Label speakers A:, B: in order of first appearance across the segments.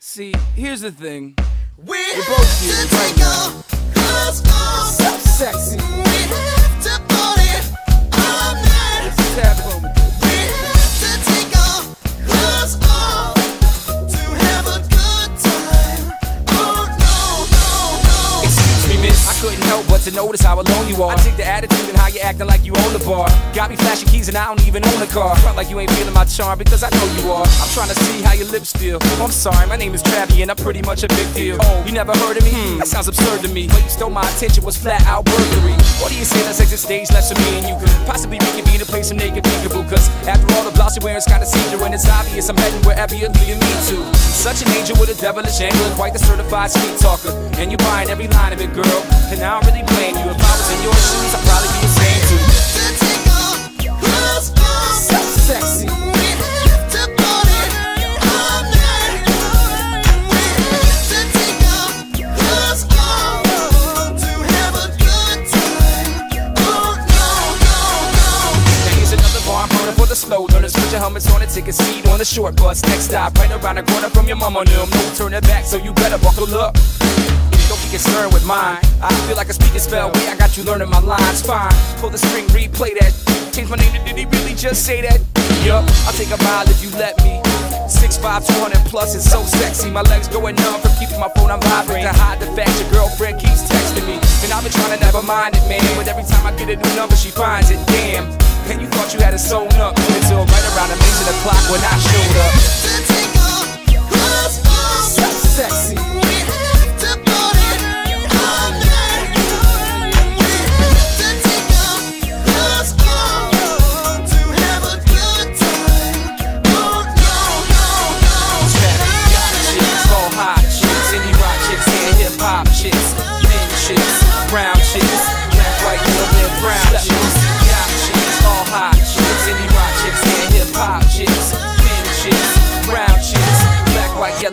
A: See, here's the thing.
B: We
A: We're both here right
B: take our clothes off.
A: So sexy.
B: To
A: notice how alone you are. I take the attitude and how you acting like you own the bar. Got me flashing keys and I don't even own a car. Front like you ain't feeling my charm because I know you are. I'm trying to see how your lips feel. Oh, I'm sorry, my name is Travie and I'm pretty much a big deal. Oh, you never heard of me? Hmm, that sounds absurd to me. But you stole my attention was flat out burglary. What do you say? Let's exit stage left so me and you could possibly reconvene to play some naked peekaboo. Cause after all the blouse you're wearing is kinda see-through and it's obvious I'm heading wherever you're leading me to. Such an angel with a devilish angle quite the certified sweet talker. And you're buying every line of it, girl. And I don't really blame you. If I was in your shoes, I'd probably slow learners. Put your helmets on and take a seat on the short bus. Next stop, right around the corner from your mama. No, no turning back, so you better buckle up. Don't be concerned with mine. I feel like a Speak & Spell. Way I got you learning my lines. Fine. Pull the string, replay that. Change my name to did he really just say that? Yup, I'll take a mile if you let me. 6'5", 200 plus, it's so sexy. My legs going numb from keeping my phone on vibrate. To hide the fact your girlfriend keeps texting me. And I've been trying to never mind it, man. But every time I get a new number, she finds it. Damn. And you thought you had it sewn up until right around the amazing o'clock when I showed up.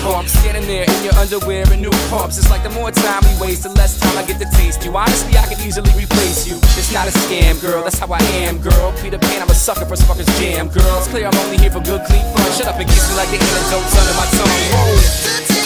A: goosebumps. Standing there in your underwear and new pumps. It's like the more time we waste, the less time I get to taste you. Honestly, I could easily replace you. It's not a scam, girl. That's how I am, girl. Peter Pan, I'm a sucker for Smucker's jam, girl. It's clear I'm only here for good, clean fun. Shut up and kiss me like the antidote's under my tongue. Whoa.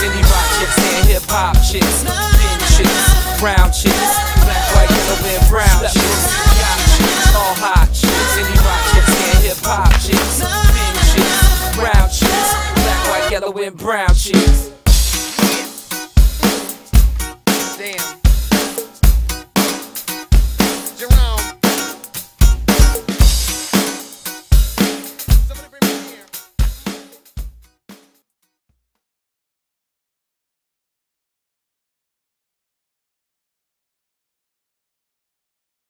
A: Indie rock chicks and hip hop chicks, thin chicks, brown chicks, black, white, yellow, and brown chicks, yacht chicks, all hot chicks. Indie rock chicks and hip hop chicks, thin chicks, brown chicks, black, white, yellow, and brown chicks. Damn.